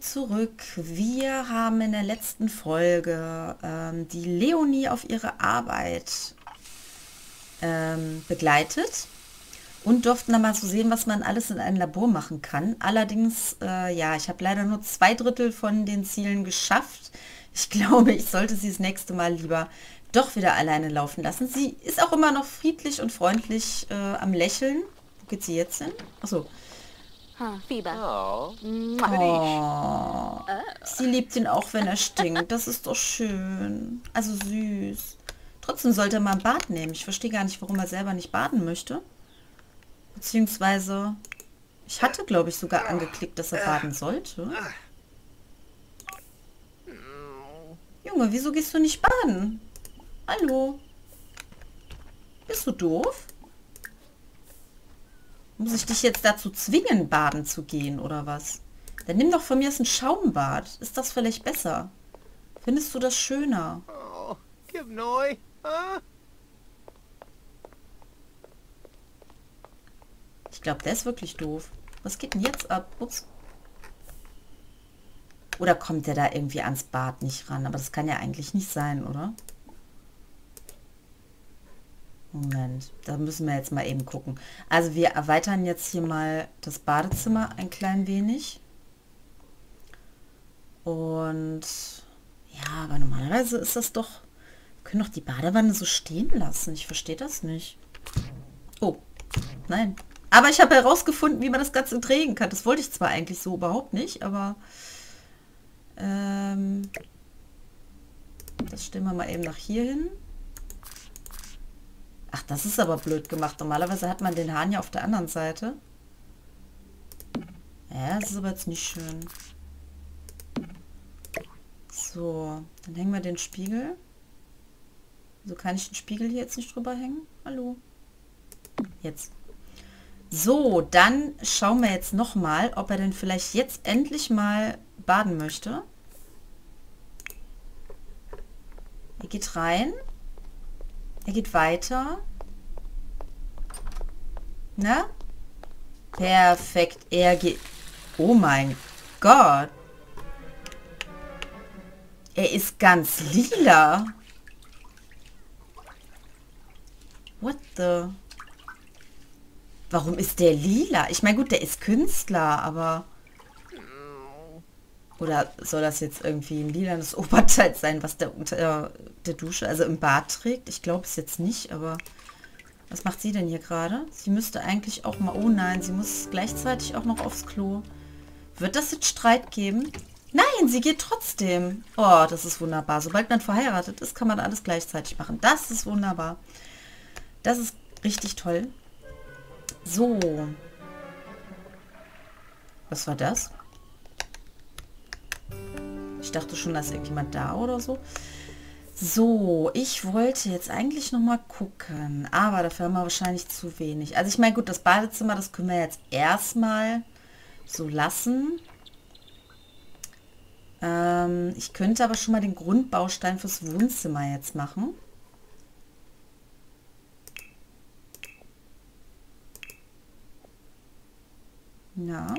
zurück. Wir haben in der letzten Folge ähm, die Leonie auf ihre Arbeit ähm, begleitet und durften dann mal so sehen, was man alles in einem Labor machen kann. Allerdings, äh, ja, ich habe leider nur zwei Drittel von den Zielen geschafft. Ich glaube, ich sollte sie das nächste Mal lieber doch wieder alleine laufen lassen. Sie ist auch immer noch friedlich und freundlich äh, am Lächeln. Wo geht sie jetzt hin? Achso. Fieber. Oh. Oh. Sie liebt ihn auch, wenn er stinkt. Das ist doch schön. Also süß. Trotzdem sollte er mal ein Bad nehmen. Ich verstehe gar nicht, warum er selber nicht baden möchte. Beziehungsweise, ich hatte, glaube ich, sogar angeklickt, dass er baden sollte. Junge, wieso gehst du nicht baden? Hallo? Bist du doof? Muss ich dich jetzt dazu zwingen, baden zu gehen, oder was? Dann nimm doch von mir ein Schaumbad. Ist das vielleicht besser? Findest du das schöner? Oh. Give noi. Huh? Ich glaube, der ist wirklich doof. Was geht denn jetzt ab? Ups. Oder kommt der da irgendwie ans Bad nicht ran? Aber das kann ja eigentlich nicht sein, oder? Moment, da müssen wir jetzt mal eben gucken. Also wir erweitern jetzt hier mal das Badezimmer ein klein wenig. Und ja, aber normalerweise ist das doch... Wir können doch die Badewanne so stehen lassen. Ich verstehe das nicht. Oh, nein. Aber ich habe herausgefunden, wie man das Ganze drehen kann. Das wollte ich zwar eigentlich so überhaupt nicht, aber... Ähm, das stellen wir mal eben nach hier hin. Ach, das ist aber blöd gemacht. Normalerweise hat man den Hahn ja auf der anderen Seite. Ja, das ist aber jetzt nicht schön. So, dann hängen wir den Spiegel. So kann ich den Spiegel hier jetzt nicht drüber hängen. Hallo. Jetzt. So, dann schauen wir jetzt noch mal, ob er denn vielleicht jetzt endlich mal baden möchte. Er geht rein. Er geht weiter. Na? Perfekt. Er geht... Oh mein Gott. Er ist ganz lila. What the... Warum ist der lila? Ich meine, gut, der ist Künstler, aber... Oder soll das jetzt irgendwie ein lilanes Oberteil sein, was der unter der Dusche, also im Bad trägt? Ich glaube es jetzt nicht, aber... Was macht sie denn hier gerade? Sie müsste eigentlich auch mal... Oh nein, sie muss gleichzeitig auch noch aufs Klo. Wird das jetzt Streit geben? Nein, sie geht trotzdem. Oh, das ist wunderbar. Sobald man verheiratet ist, kann man alles gleichzeitig machen. Das ist wunderbar. Das ist richtig toll. So. Was war das? Ich dachte schon, da ist irgendjemand da oder so. So, ich wollte jetzt eigentlich noch mal gucken, aber dafür haben wir wahrscheinlich zu wenig. Also ich meine, gut, das Badezimmer, das können wir jetzt erstmal so lassen. Ähm, ich könnte aber schon mal den Grundbaustein fürs Wohnzimmer jetzt machen. Ja.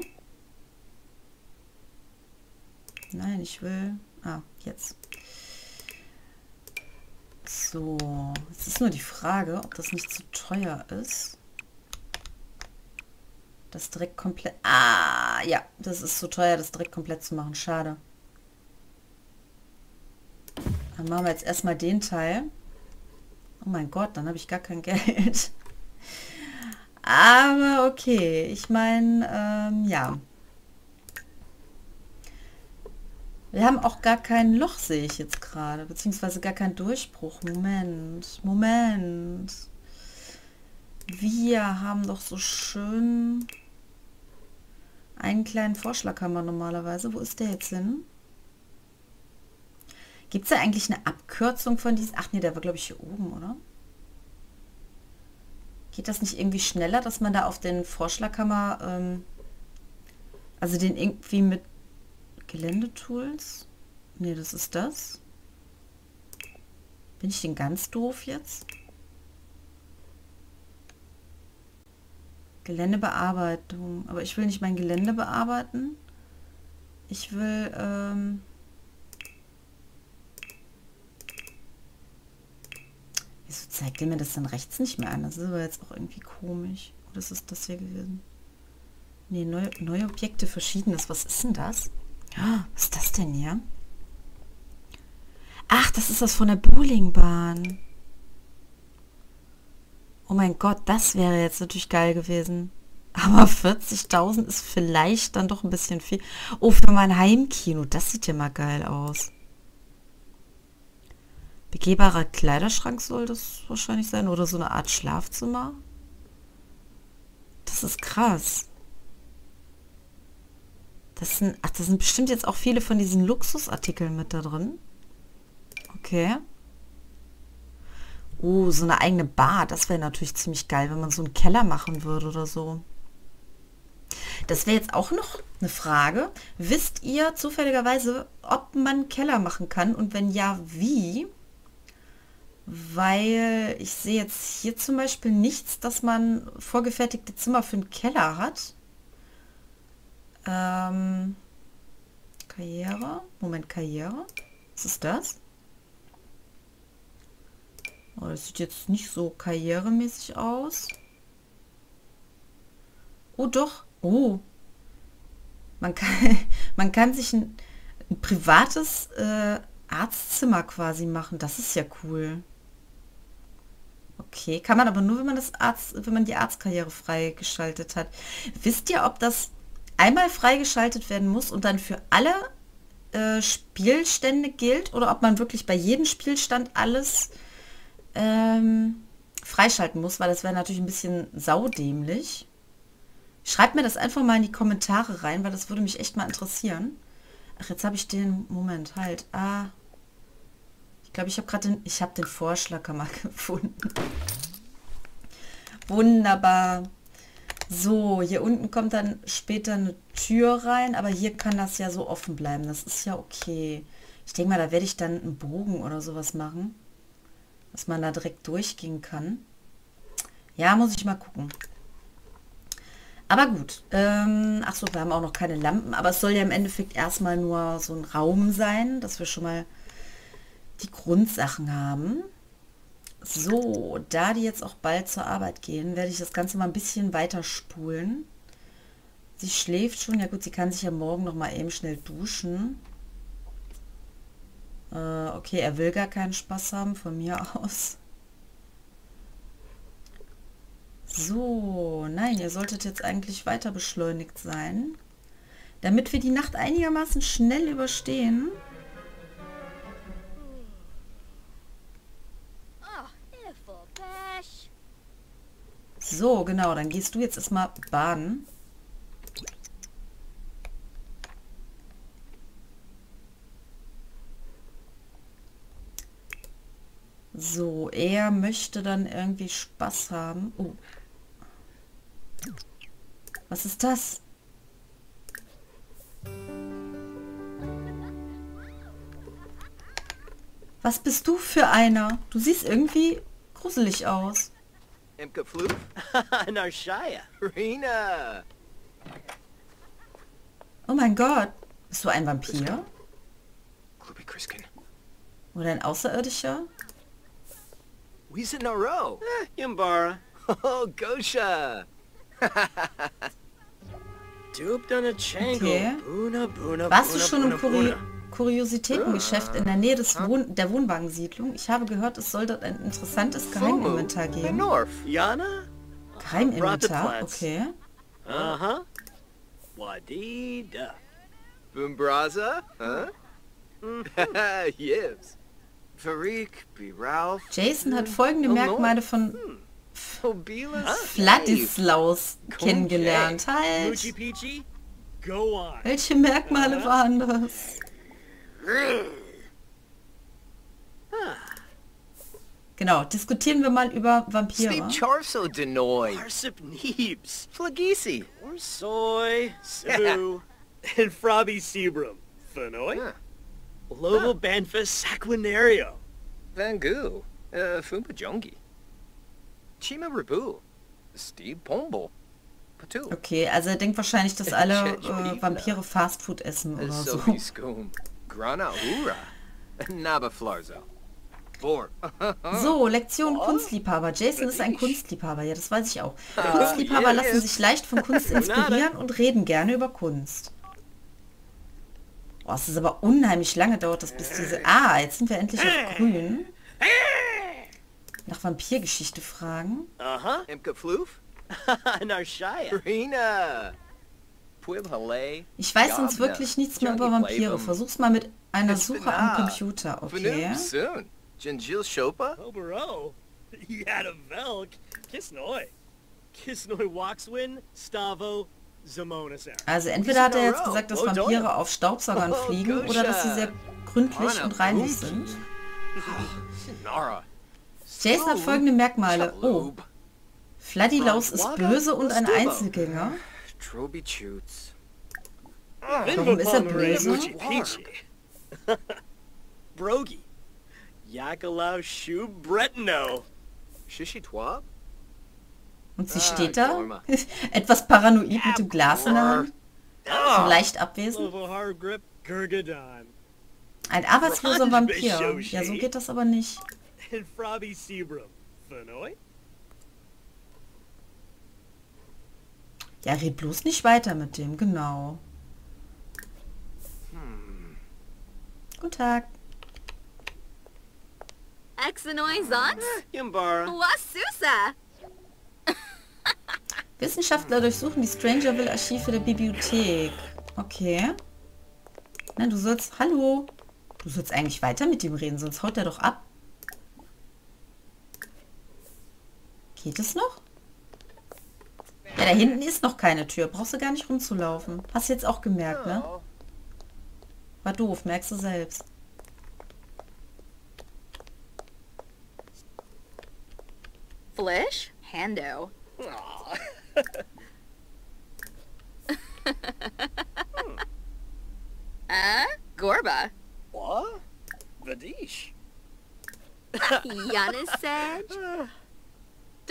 Nein, ich will... Ah, jetzt. So, es ist nur die Frage, ob das nicht zu teuer ist. Das direkt komplett... Ah, ja, das ist zu teuer, das direkt komplett zu machen. Schade. Dann machen wir jetzt erstmal den Teil. Oh mein Gott, dann habe ich gar kein Geld. Aber okay, ich meine, ähm, ja. Wir haben auch gar kein Loch, sehe ich jetzt gerade. Beziehungsweise gar keinen Durchbruch. Moment, Moment. Wir haben doch so schön einen kleinen Vorschlag haben wir normalerweise. Wo ist der jetzt hin? Gibt es da eigentlich eine Abkürzung von diesem? Ach nee, der war glaube ich hier oben, oder? Geht das nicht irgendwie schneller, dass man da auf den Vorschlaghammer, ähm, also den irgendwie mit Geländetools? Ne, das ist das. Bin ich denn ganz doof jetzt? Geländebearbeitung. Aber ich will nicht mein Gelände bearbeiten. Ich will, ähm... Wieso zeigt ihr mir das dann rechts nicht mehr an? Das ist aber jetzt auch irgendwie komisch. Oder ist das hier gewesen? Nee, neue, neue Objekte, verschiedenes. Was ist denn das? Was ist das denn hier? Ach, das ist das von der Bowlingbahn. Oh mein Gott, das wäre jetzt natürlich geil gewesen. Aber 40.000 ist vielleicht dann doch ein bisschen viel. Oh, für mein Heimkino. Das sieht ja mal geil aus. Begehbarer Kleiderschrank soll das wahrscheinlich sein. Oder so eine Art Schlafzimmer. Das ist krass. Das sind, ach, da sind bestimmt jetzt auch viele von diesen Luxusartikeln mit da drin. Okay. Oh, so eine eigene Bar. Das wäre natürlich ziemlich geil, wenn man so einen Keller machen würde oder so. Das wäre jetzt auch noch eine Frage. Wisst ihr zufälligerweise, ob man Keller machen kann und wenn ja, wie? Weil ich sehe jetzt hier zum Beispiel nichts, dass man vorgefertigte Zimmer für einen Keller hat. Ähm, Karriere. Moment, Karriere. Was ist das? Oh, das sieht jetzt nicht so karrieremäßig aus. Oh doch. Oh. Man kann, man kann sich ein, ein privates äh, Arztzimmer quasi machen. Das ist ja cool. Okay, kann man aber nur, wenn man das Arzt, wenn man die Arztkarriere freigeschaltet hat. Wisst ihr, ob das einmal freigeschaltet werden muss und dann für alle äh, Spielstände gilt oder ob man wirklich bei jedem Spielstand alles ähm, freischalten muss, weil das wäre natürlich ein bisschen saudämlich. Schreibt mir das einfach mal in die Kommentare rein, weil das würde mich echt mal interessieren. Ach, jetzt habe ich den... Moment, halt. Ah. Ich glaube, ich habe gerade den... Ich habe den Vorschlag mal gefunden. Wunderbar. So, hier unten kommt dann später eine Tür rein, aber hier kann das ja so offen bleiben. Das ist ja okay. Ich denke mal, da werde ich dann einen Bogen oder sowas machen, dass man da direkt durchgehen kann. Ja, muss ich mal gucken. Aber gut. Ähm, ach so, wir haben auch noch keine Lampen, aber es soll ja im Endeffekt erstmal nur so ein Raum sein, dass wir schon mal die Grundsachen haben. So, da die jetzt auch bald zur Arbeit gehen, werde ich das Ganze mal ein bisschen weiter spulen. Sie schläft schon. Ja gut, sie kann sich ja morgen noch mal eben schnell duschen. Äh, okay, er will gar keinen Spaß haben, von mir aus. So, nein, ihr solltet jetzt eigentlich weiter beschleunigt sein. Damit wir die Nacht einigermaßen schnell überstehen, So, genau, dann gehst du jetzt erstmal baden. So, er möchte dann irgendwie Spaß haben. Oh. Was ist das? Was bist du für einer? Du siehst irgendwie gruselig aus. Imka Floof? Narshaya. Rena! Oh mein Gott. Bist du ein Vampir? Kriskin. Oder ein Außerirdischer? We sit in a row. Eh, Yumbara. Oh, Gosha! Dubdanachango. Okay. Buna, buna, Warst du buna, schon im buna, Kuri buna. Kuriositätengeschäft in der Nähe des Wohn der Wohnwagensiedlung? Ich habe gehört, es soll dort ein interessantes Geheiminventar geben. Geheiminventar? Okay. Uh-huh. Wadida. Be Ralph. Jason hat folgende Merkmale von Obilas. Vladislaus kennengelernt. Halt! Welche Merkmale waren das? Genau, diskutieren wir mal über Steve Vampire. Charso Denoy. Arsip Neebs. Flagisi. Orsoy. Sabu. and Frobby Sebrum. Fenoy. Huh. Lobo Banfa Saquinario. Vangu. Uh, Fumba Jongi. Chima Rabu. Steve. Patu. Okay, also er denkt wahrscheinlich, dass alle äh, Vampire Fastfood essen oder so. Grana Ura. Naba Flarzo. Bor. So, Lektion Kunstliebhaber. Jason ist ein Kunstliebhaber, ja, das weiß ich auch. Ah, Kunstliebhaber lassen sich leicht von Kunst inspirieren und reden gerne über Kunst. Boah, es ist aber unheimlich lange dauert das bis diese... Ah, jetzt sind wir endlich auf grün. Nach Vampirgeschichte fragen. Uh-huh. Imka Floof. Narshaya. Rina. Ich weiß sonst wirklich nichts mehr über Vampire. Versuch's mal mit einer Suche am Computer, okay? Shopa. Obero. Velk. Waxwin. Stavo. Also entweder hat er jetzt gesagt, dass Vampire auf Staubsaugern Oh, fliegen oder dass sie sehr gründlich und reinlich sind. Jason hat folgende Merkmale. Oh, Chaloob. Fladilaus ist böse und ein Einzelgänger. Troby Choots. Warum ist er böse? Peachy. Brogy. Yakalau Shu Bretno. Shishi Twab. Und sie Ah, steht da, etwas paranoid mit dem Glas in der Hand, so leicht abwesend. Ein arbeitsloser Vampir. Ja, so geht das aber nicht. And Frobby Sebrum. Fanoy? Ja, red bloß nicht weiter mit dem, genau. Guten Tag. Wasusa! Wissenschaftler durchsuchen die Strangerville-Archive der Bibliothek. Okay. Na, du sollst... Hallo. Du sollst eigentlich weiter mit ihm reden, sonst haut er doch ab. Geht es noch? Ja, da hinten ist noch keine Tür. Brauchst du gar nicht rumzulaufen. Hast du jetzt auch gemerkt, ne? War doof, merkst du selbst. Flish? Hando. uh? Gorba. What? Vadish. Yanisej?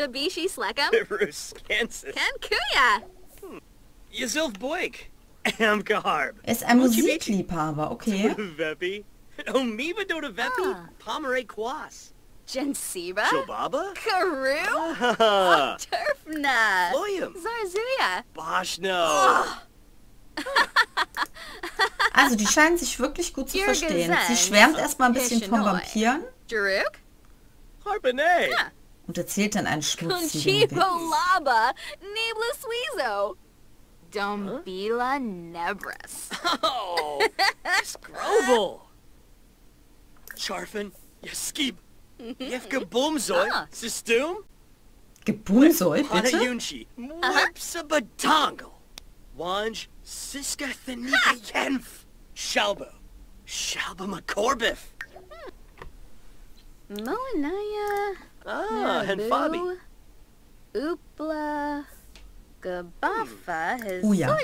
Dabishi Slekum? Rus Kansas. Ken Kuya! Yazilf Blake. Amkaharb. Er ist ein Musikliebhaber, okay. Vepi. Omiba Dota Vepi. Ah. Pomeray Kwas. Jensiba? Shobaba. Karoo? Ah. Turfna! William. Zarzuya! Boshno. Also, die scheinen sich wirklich gut zu verstehen. Sie schwärmt erstmal ein bisschen von. Vampiren Jaruk? Harpanay. Ah. Und erzählt dann einen schmutzigen Conchipo Witz. Laba! Nibla Suizo! Dombila Nebris. Oh. Scrobel. Charfin. Yaskib. Boomzoy. Ah. Sistum. Gebumsoll, bitte? Hanayunchi. Mwipsa Badangle. Wanj. Siska Thanika Yenf. Shalbo. Shalba McCorbif. Moanaya. Ah, and Fabi. Upla. Gabafa his Oh ja.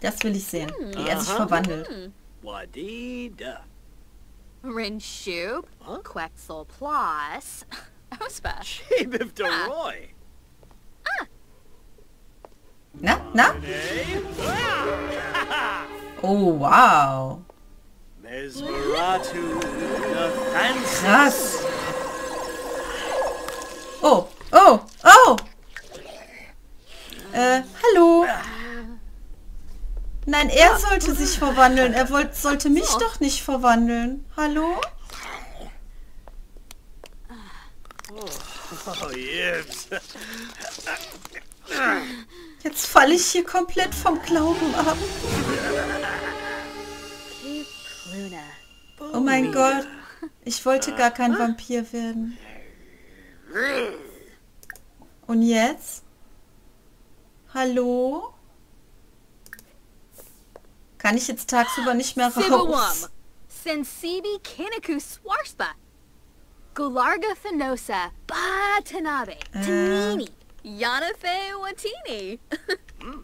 Das will ich sehen, wie er sich Aha. verwandelt. Wadida. Rinshub. Quexel Plus. Ospa. Shabib Deroy. Na, na? Hey. Oh, wow. Mesmeratu. The fancy. Krass. Oh, oh. Äh, hallo. Nein, er sollte sich verwandeln. Er wollte, sollte mich doch nicht verwandeln. Hallo? Oh. Jetzt falle ich hier komplett vom Glauben ab. Oh mein Gott. Ich wollte gar kein Vampir werden. Und jetzt? Hallo? Kann ich jetzt tagsüber nicht mehr raus? Sensibi Kinaku Swarspa. Gularga Fenosa. Ba Tanabe. Äh. Tanini. Yanafe Watini.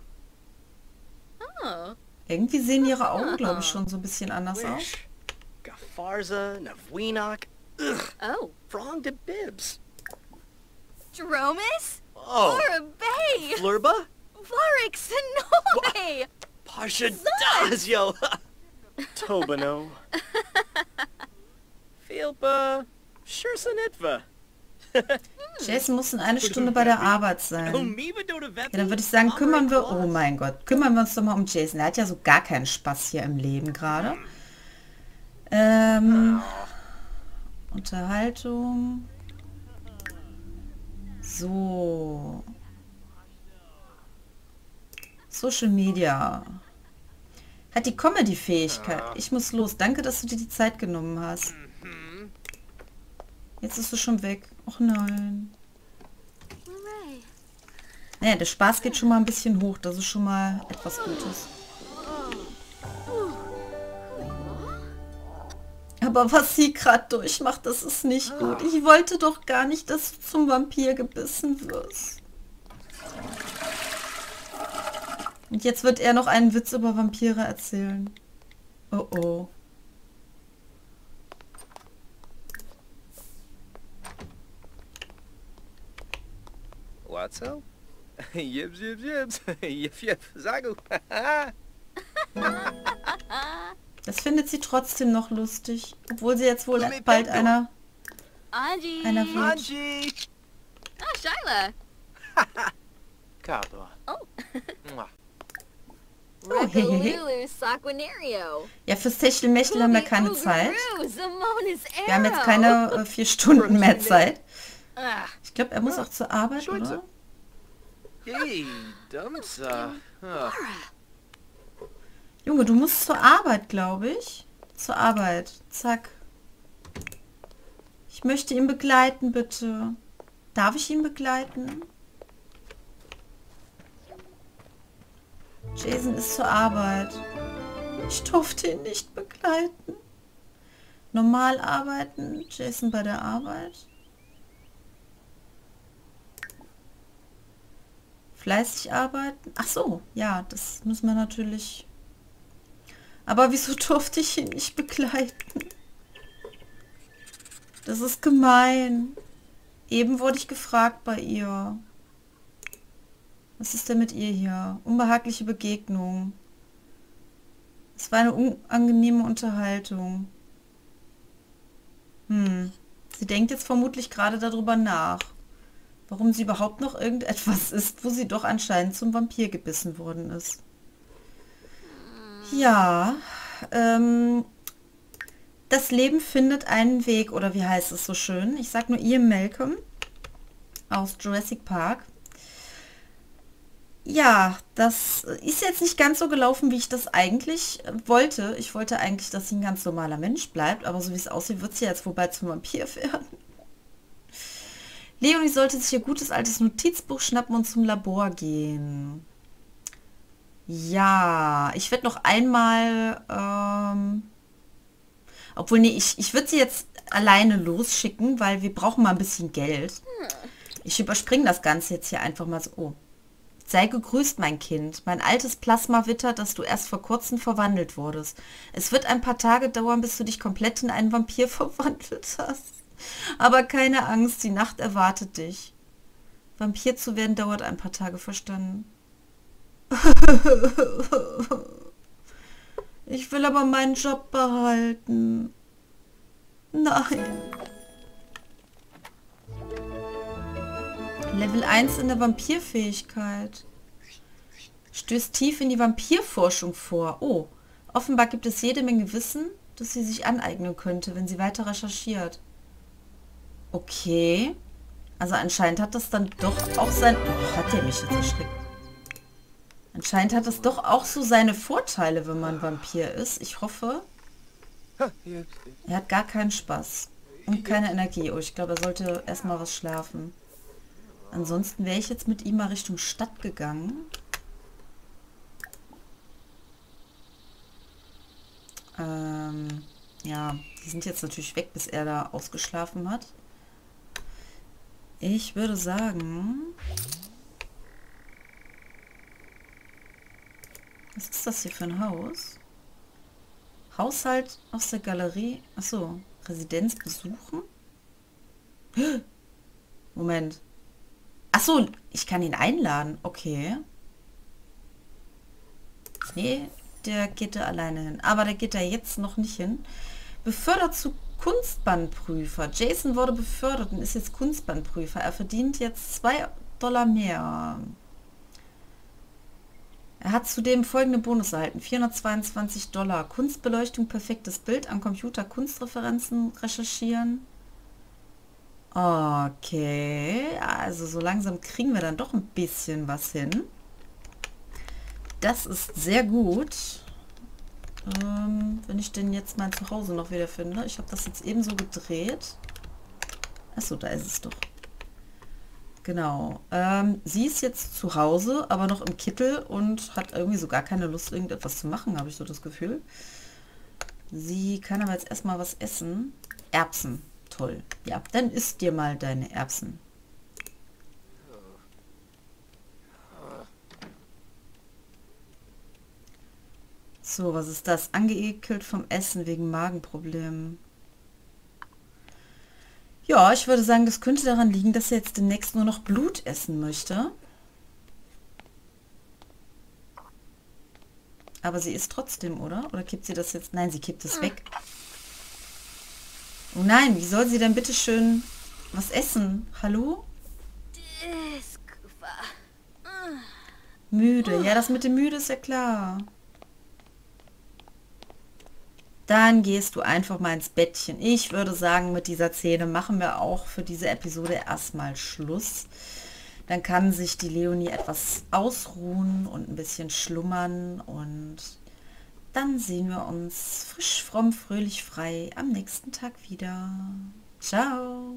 oh. Irgendwie sehen ihre Augen, glaube ich, schon so ein bisschen anders aus. Gafarza, Navweenok. Ugh. Oh. Frong to Bibs. Dromus? Oh. Or a bay? Flurba? Varric Sonoy! Parsha does, yo. Tobano. Philpa. Sure Sanitva. Jason muss in eine Stunde bei der Arbeit sein. Ja, dann würde ich sagen, kümmern wir... Oh mein Gott, kümmern wir uns doch mal um Jason. Er hat ja so gar keinen Spaß hier im Leben gerade. Ähm, Unterhaltung. So. Social Media. Hat die Comedy-Fähigkeit. Ich muss los. Danke, dass du dir die Zeit genommen hast. Jetzt ist du schon weg. Och nein. Naja, der Spaß geht schon mal ein bisschen hoch. Das ist schon mal etwas Gutes. Aber was sie gerade durchmacht, das ist nicht gut. Ich wollte doch gar nicht, dass du zum Vampir gebissen wirst. Und jetzt wird er noch einen Witz über Vampire erzählen. Oh oh. What's up? yibs, yibs, yibs. yip, yip. Das findet sie trotzdem noch lustig. Obwohl sie jetzt wohl bald einer, Angie! einer wird. Anji. Oh, Shyla! Kabla. Oh. Oh! Ja, fürs Techtelmechtel haben wir keine Zeit. Wir haben jetzt keine äh, vier Stunden mehr Zeit. Ugh. Ich glaube, er muss auch zur Arbeit, oder? Hey, Dumsa. Junge, du musst zur Arbeit, glaube ich. Zur Arbeit. Zack. Ich möchte ihn begleiten, bitte. Darf ich ihn begleiten? Jason ist zur Arbeit. Ich durfte ihn nicht begleiten. Normal arbeiten, Jason bei der Arbeit. Fleißig arbeiten. Ach so, ja, das müssen wir natürlich. Aber wieso durfte ich ihn nicht begleiten? Das ist gemein. Eben wurde ich gefragt bei ihr. Was ist denn mit ihr hier? Unbehagliche Begegnung. Es war eine unangenehme Unterhaltung. Hm. Sie denkt jetzt vermutlich gerade darüber nach, warum sie überhaupt noch irgendetwas ist, wo sie doch anscheinend zum Vampir gebissen worden ist. Ja, ähm, das Leben findet einen Weg, oder wie heißt es so schön? Ich sag nur Ian Malcolm aus Jurassic Park. Ja, das ist jetzt nicht ganz so gelaufen, wie ich das eigentlich äh, wollte. Ich wollte eigentlich, dass sie ein ganz normaler Mensch bleibt, aber so wie es aussieht, wird sie jetzt wobei zum Vampir werden. Leonie sollte sich ihr gutes altes Notizbuch schnappen und zum Labor gehen. Ja, ich werde noch einmal, ähm, obwohl nee, ich, ich würde sie jetzt alleine losschicken, weil wir brauchen mal ein bisschen Geld. Ich überspringe das Ganze jetzt hier einfach mal so. Oh. Sei gegrüßt, mein Kind, mein altes Plasmawitter, das du erst vor kurzem verwandelt wurdest. Es wird ein paar Tage dauern, bis du dich komplett in einen Vampir verwandelt hast. Aber keine Angst, die Nacht erwartet dich. Vampir zu werden dauert ein paar Tage, verstanden. Ich will aber meinen Job behalten. Nein. Level 1 in der Vampirfähigkeit. Stößt tief in die Vampirforschung vor. Oh, offenbar gibt es jede Menge Wissen, das sie sich aneignen könnte, wenn sie weiter recherchiert. Okay. Also anscheinend hat das dann doch auch sein... Oh, hat der mich jetzt erschreckt. Anscheinend hat es doch auch so seine Vorteile, wenn man Vampir ist. Ich hoffe, er hat gar keinen Spaß und keine Energie. Oh, ich glaube, er sollte erstmal was schlafen. Ansonsten wäre ich jetzt mit ihm mal Richtung Stadt gegangen. Ähm, ja, die sind jetzt natürlich weg, bis er da ausgeschlafen hat. Ich würde sagen... Was ist das hier für ein Haus? Haushalt aus der Galerie. Achso, Residenz besuchen? Moment. Achso, ich kann ihn einladen. Okay. Nee, der geht da alleine hin. Aber der geht da jetzt noch nicht hin. Befördert zu Kunstbandprüfer. Jason wurde befördert und ist jetzt Kunstbandprüfer. Er verdient jetzt zwei Dollar mehr. Er hat zudem folgende Bonus erhalten. 422 Dollar. Kunstbeleuchtung, perfektes Bild, am Computer Kunstreferenzen recherchieren. Okay, also so langsam kriegen wir dann doch ein bisschen was hin. Das ist sehr gut. Ähm, wenn ich den jetzt mein Zuhause noch wieder finde. Ich habe das jetzt eben so gedreht. Achso, da ist es doch. Genau. Ähm, sie ist jetzt zu Hause, aber noch im Kittel und hat irgendwie so gar keine Lust, irgendetwas zu machen, habe ich so das Gefühl. Sie kann aber jetzt erstmal was essen. Erbsen. Toll. Ja, dann isst dir mal deine Erbsen. So, was ist das? Angeekelt vom Essen wegen Magenproblemen. Ja, ich würde sagen, das könnte daran liegen, dass er jetzt demnächst nur noch Blut essen möchte. Aber sie isst trotzdem, oder? Oder kippt sie das jetzt? Nein, sie kippt es weg. Oh nein, wie soll sie denn bitte schön was essen? Hallo? Müde. Ja, das mit dem Müde ist ja klar. Dann gehst du einfach mal ins Bettchen. Ich würde sagen, mit dieser Szene machen wir auch für diese Episode erstmal Schluss. Dann kann sich die Leonie etwas ausruhen und ein bisschen schlummern und dann sehen wir uns frisch, fromm, fröhlich, frei am nächsten Tag wieder. Ciao.